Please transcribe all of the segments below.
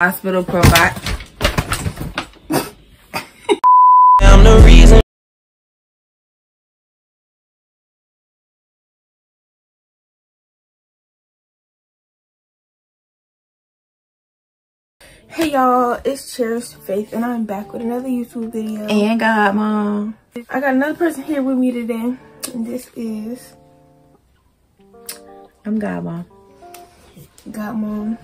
Hospital provide. I'm the reason. Hey y'all, it's Cherrish Faith and I'm back with another YouTube video. And God, Mom. I got another person here with me today. And this is I'm God, Mom. God, Mom.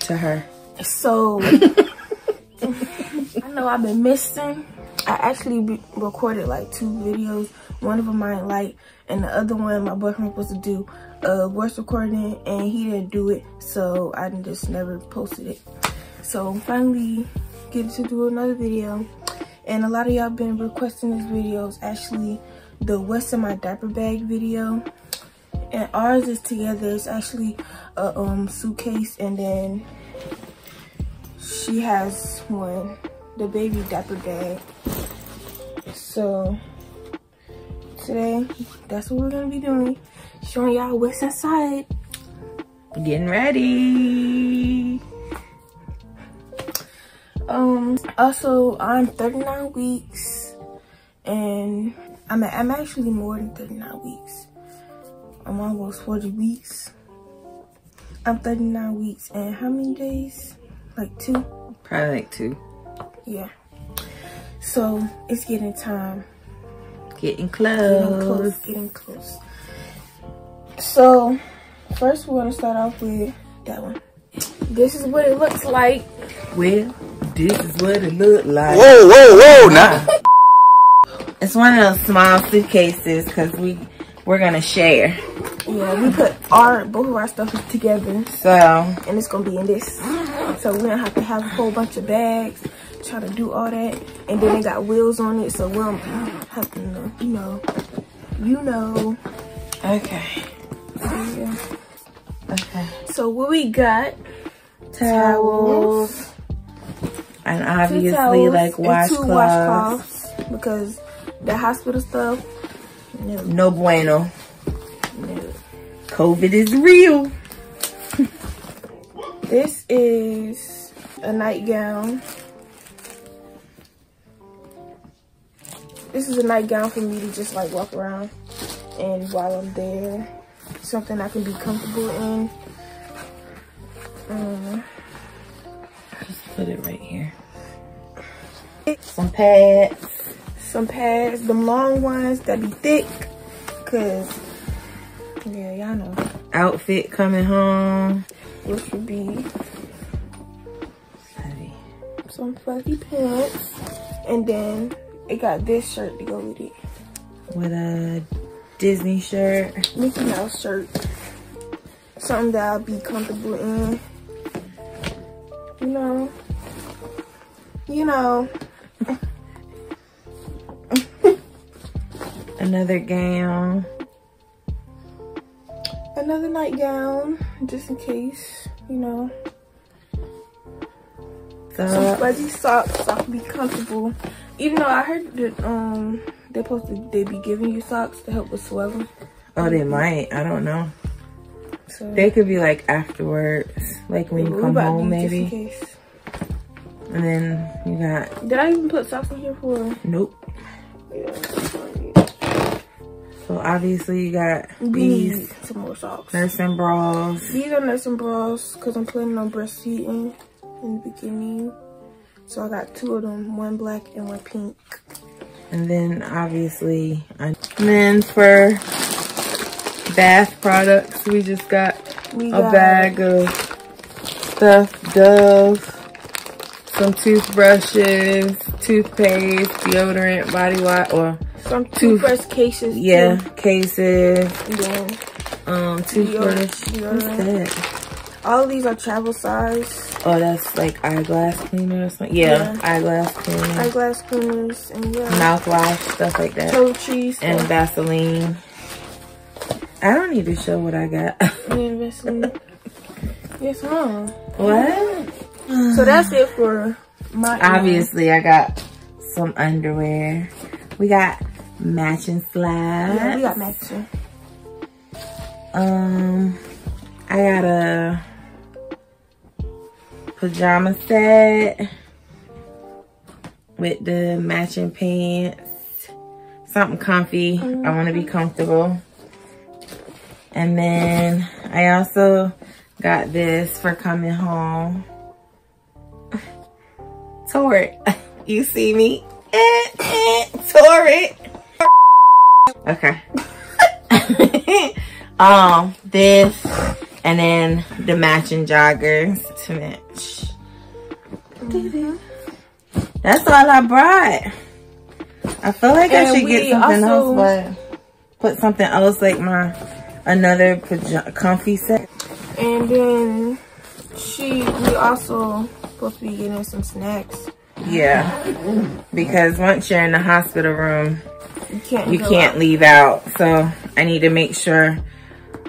To her. So, I know I've been missing. I actually recorded like two videos. One of them I like, and the other one my boyfriend was supposed to do a voice recording, and he didn't do it, so I just never posted it. So finally, get to do another video, and a lot of y'all been requesting this video. It's actually the what's in my diaper bag video, and ours is together. It's actually a um suitcase, and then she has one, the baby diaper bag. So today, that's what we're gonna be doing. Showing y'all what's inside. Getting ready. Um, also I'm 39 weeks and I'm, I'm actually more than 39 weeks. I'm almost 40 weeks. I'm 39 weeks and how many days? Like two? Probably like two. Yeah. So it's getting time. Getting Getting close, close. getting close. So, first we're gonna start off with that one. This is what it looks like. Well, this is what it looked like. Whoa, whoa, whoa, now. It's one of those small suitcases because we we're gonna share. Yeah, we put our both of our stuff together, So and it's gonna be in this. So we don't have to have a whole bunch of bags, try to do all that, and then they got wheels on it, so we don't have to, know, you know, you know. okay, Yeah. okay. So what we got? Towels and obviously towels like washcloths because the hospital stuff. No, No bueno. no. COVID is real. This is a nightgown. This is a nightgown for me to just like walk around and while I'm there, something I can be comfortable in. Um, Put it right here. Some pads. some pads, them long ones that be thick, cause yeah, y'all know Outfit coming home. which would be. Some fuzzy pants, and then it got this shirt to go with it. With a Disney shirt. Mickey Mouse shirt. Something that I'll be comfortable in. You know. You know. Another gown. Another nightgown, just in case, you know. Some So, fuzzy socks so I can be comfortable. Even though I heard that um they're supposed to they be giving you socks to help with swelling. oh, they might. I don't know. So They could be like afterwards, like when you come home, use just in maybe. And then you got Did I even put socks in here for? nope. Yeah. So obviously you got these some more socks. nursing bras. These are nursing bras because I'm planning on breastfeeding in the beginning. So I got two of them, one black and one pink. And then obviously, and then for bath products, we just got We a got bag of stuff, Dove, some toothbrushes, toothpaste, deodorant, body wash, or some toothbrush cases. yeah, Too. cases, then um, toothbrush. Deodorant. What's that? all of these are travel size. Oh, that's like eyeglass cleaner or something. Yeah, Yeah. eyeglass cleaner, Eyeglass cleaners and yeah. mouthwash, stuff like that, Toiletries. and And Vaseline. I don't need to show what I got. and Vaseline. yes, huh? what? So that's it for my Obviously, I got some underwear. We got matching slides. Yeah, we got matching. Um, I got a pajama set with the matching pants. Something comfy. I want to be comfortable. And then I also got this for coming home. Torrid. You see me? Eh, eh, Torrid. Okay. um, this and then the matching joggers to match. That's all I brought. I feel like I should get something also- else, but put something else like my another comfy set. And then she, we also supposed to be getting some snacks. Yeah, because once you're in the hospital room, You can't. you can't out. leave out. So I need to make sure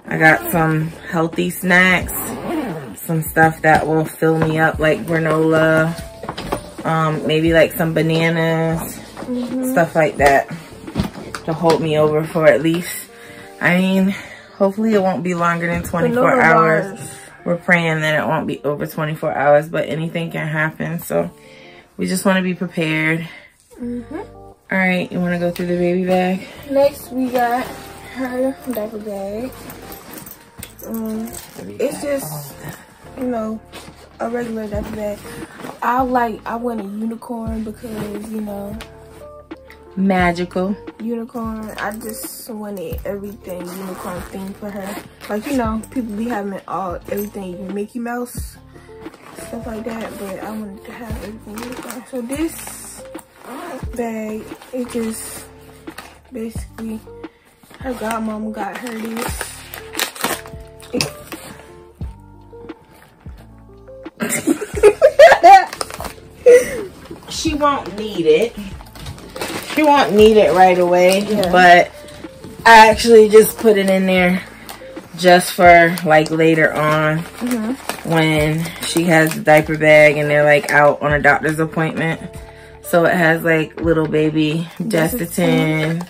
I got some healthy snacks, some stuff that will fill me up like granola, um, maybe like some bananas, stuff like that to hold me over for at least, I mean, hopefully it won't be longer than 24 Granola hours. bars. We're praying that it won't be over 24 hours, but anything can happen. So we just want to be prepared. All right, you want to go through the baby bag? Next, we got her diaper bag. Um, it's just, you know, a regular diaper bag. I like, I want a unicorn because, you know, Magical. unicorn. I just wanted everything unicorn theme for her. Like, you know, people be having all, everything Mickey Mouse, stuff like that. But I wanted to have everything unicorn. So this bag, it just basically, her godmom got her this. She won't need it. She won't need it right away, Yeah. but I actually just put it in there just for like later on mm-hmm. when she has the diaper bag and they're like out on a doctor's appointment. So it has like little baby Gestatin.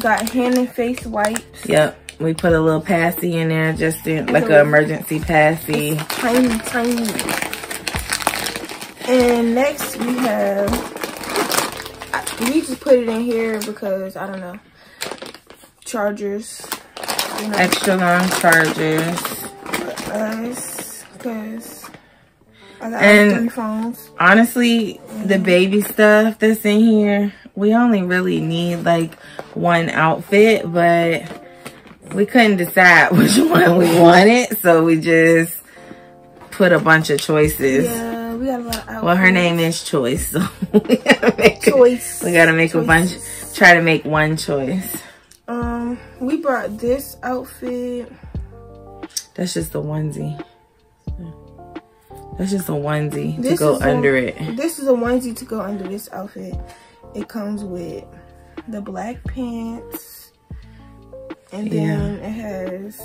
got hand and face wipes. Yep. We put a little passy in there just in like an emergency passy. tiny, tiny. And next we have, we just put it in here because, I don't know, chargers, you know, Extra long chargers. us, because I got And- three phones. honestly, the mm-hmm. baby stuff that's in here, we only really need like one outfit, but we couldn't decide which one we wanted, so we just put a bunch of choices. Yeah, we got a lot of. Well, her name is Choice, so we gotta make, Choice. we gotta make a bunch, try to make one choice. Um, we brought this outfit. That's just a onesie. That's just a onesie to go is a- under it. This is a onesie to go under this outfit. It comes with the black pants, and then it has.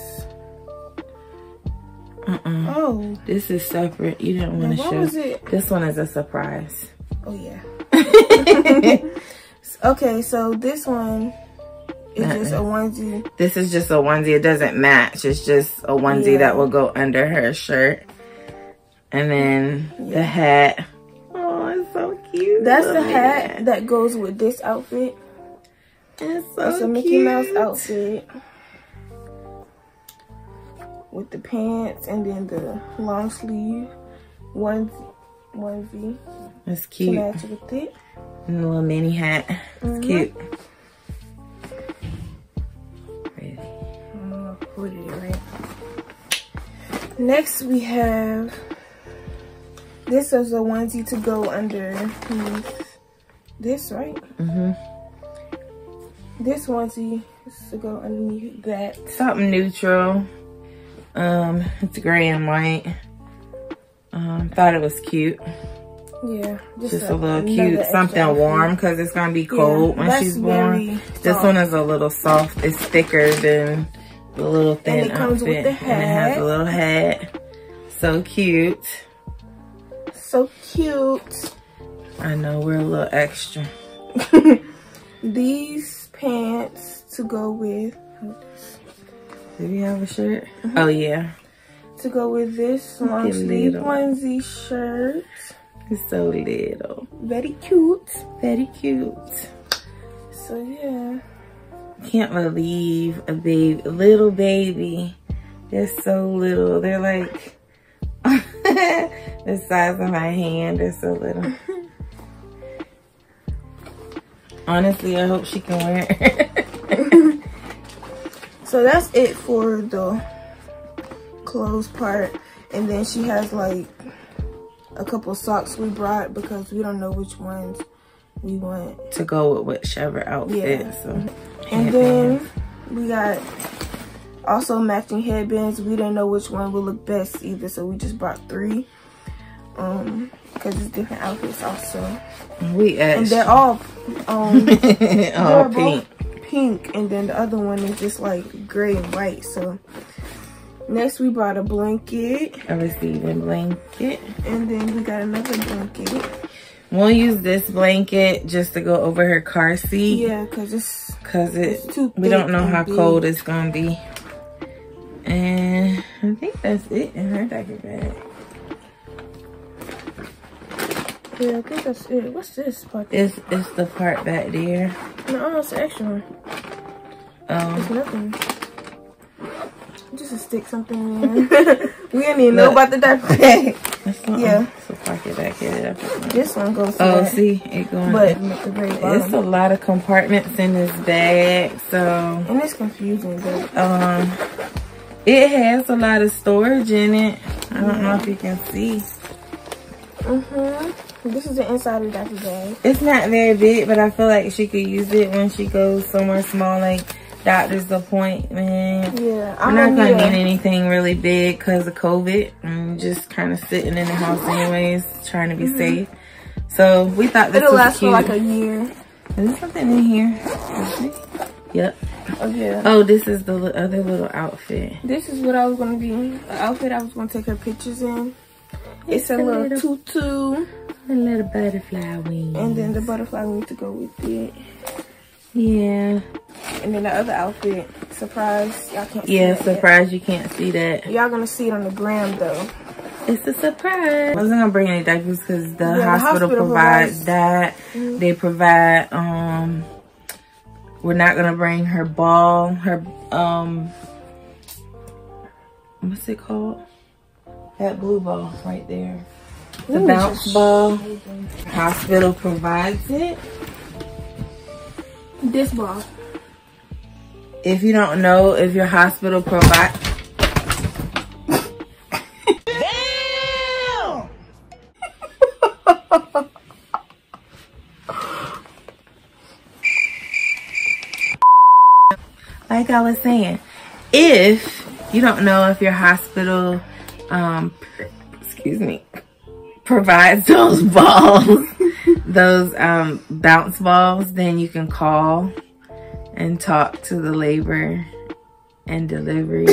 Uh-uh. Oh, This is separate. You didn't want to what show. was it? This one is a surprise. Oh yeah. okay, so this one is just a uh-uh. onesie. This is just a onesie. It doesn't match. It's just a onesie Yeah. that will go under her shirt. And then the hat. Oh, it's so cute. That's the hat that goes with this outfit. It's so It's a Mickey cute. Mouse outfit with the pants and then the long sleeve onesie, onesie It's to cute. match with it. And the little mini hat. It's Mhm. cute. Pretty. I'm gonna put it right. Next we have this is a onesie to go underneath this, right? Mm-hmm. This onesie is to go underneath that. Something neutral. Um, it's gray and white. Um, thought it was cute. Yeah, Just a little cute. Something warm because it's going to be cold when she's born. This one is a little soft. It's thicker than the little thin and it comes with outfit. the And it has a little hat. So cute. so cute. I know we're a little extra. These pants to go with Do we have a shirt? Mm-hmm. Oh yeah. to go with this long sleeve onesie shirt. It's so little. Very cute. Very cute. So yeah. Can't believe a baby, a little baby. They're so little. They're like the size of my hand. They're so little. Honestly, I hope she can wear it. So that's it for the clothes part. And then she has like a couple socks we brought because we don't know which ones we want. to go with whichever outfit. Yeah. So, And headbands. then we got also matching headbands. We didn't know which one would look best either, so we just bought three. Um, because it's different outfits also. we And they're all um they're pink. pink and then the other one is just like gray and white. So next we bought a blanket A receiving blanket. and then we got another blanket. We'll use this blanket just to go over her car seat. Yeah, because it's Cause it, It's too we don't know how big. cold it's gonna be. And I think that's it in her diaper bag. Yeah, I think that's it. What's this part? It's it's the part back there. No, it's an extra one. It's Um, nothing. Just to stick something in. we didn't even know about the diaper bag. Yeah. So pocket back here. This one goes Oh, that. see it going. But the it's a lot of compartments in this bag, so and it's confusing, but um, it has a lot of storage in it. I don't know if you can see. mm-hmm. This is the inside of Dr. bag. It's not very big, but I feel like she could use it when she goes somewhere small, like doctor's appointment. Yeah, I'm not gonna need need anything really big because of COVID. I'm just kind of sitting in the house anyways, trying to be mm-hmm. safe. So we thought this It'll was last for like a year. Is there something in here? Yep. Oh yeah. Oh, this is the other little outfit. This is what I was gonna be. An outfit I was gonna take her pictures in. It's a a little little- tutu, A little butterfly wing. and then the butterfly we need to go with it. yeah. And then the other outfit, surprise. Y'all can't see Yeah, that yet. you can't see that. Y'all gonna see it on the gram though. It's a surprise. I wasn't gonna bring any diapers because the, Yeah, the hospital, hospital provides provides- that. They provide um we're not gonna bring her ball, her um what's it called? That blue ball right there. The Ooh, bounce ball. Hospital provides it. This ball. If you don't know if your hospital provide like I was saying, if you don't know if your hospital, um, excuse me, provides those balls, those um, bounce balls, then you can call and talk to the labor and delivery.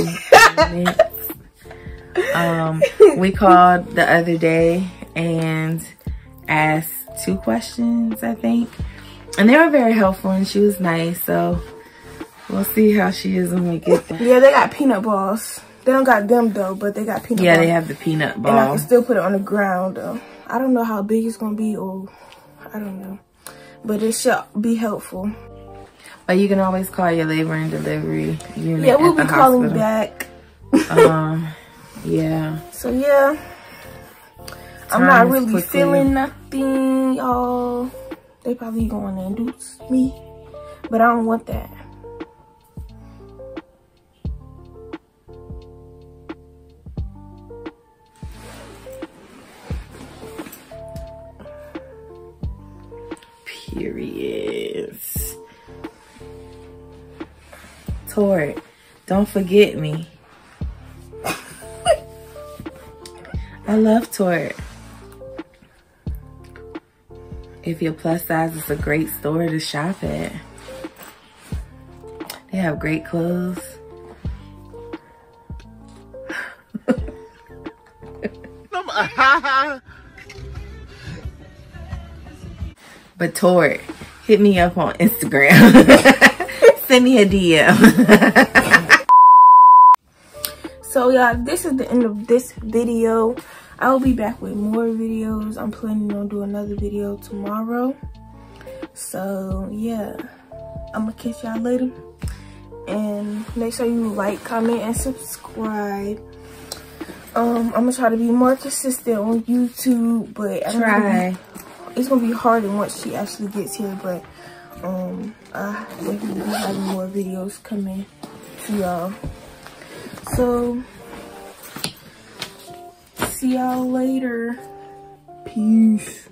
Um, we called the other day and asked two questions, I think. And they were very helpful and she was nice. So we'll see how she is when we get there. Yeah, they got peanut balls. They don't got them though, but they got peanut Yeah, balls. they have the peanut And I can still put it on the ground though. I don't know how big it's gonna be or I don't know. But it should be helpful. But you can always call your labor and delivery unit Yeah, we'll be calling hospital. back. Um, yeah. So yeah. I'm not really quickly- feeling nothing, y'all. They probably gonna induce me. But I don't want that. Periods. Torrid, don't forget me. I love Torrid. If you're plus size, it's a great store to shop at. They have great clothes. But Torrid, hit me up on Instagram. Send me a DM. So yeah this is the end of this video. I will be back with more videos. I'm planning on doing another video tomorrow. So yeah. I'm gonna catch y'all later. And make sure you like comment and subscribe. Um i'm gonna try to be more consistent on youtube but I Try. Be, it's gonna be harder once she actually gets here, but um, I definitely be having more videos coming to y'all. So, see y'all later. Peace.